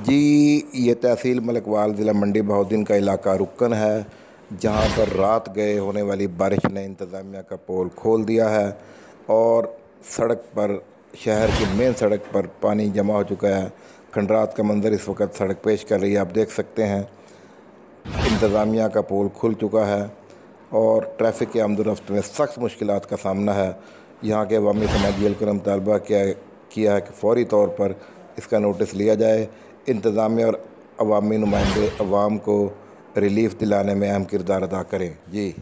तहसील मलकवाल ज़िला मंडी बहाउद्दीन का इलाका रुकन है, जहाँ पर रात गए होने वाली बारिश ने इंतज़ामिया का पोल खोल दिया है और सड़क पर, शहर की मेन सड़क पर पानी जमा हो चुका है। खंडरात का मंज़र इस वक्त सड़क पेश कर रही है, आप देख सकते हैं। इंतज़ामिया का पोल खुल चुका है और ट्रैफ़िक के आमदोरफ्त में सख्त मुश्किल का सामना है। यहाँ के अवामी समाजी का मुतालबा किया किया है कि फौरी तौर पर इसका नोटिस लिया जाए। इंतज़ामिया और अवामी नुमाइंदे अवाम को रिलीफ दिलाने में अहम किरदार अदा करें। जी।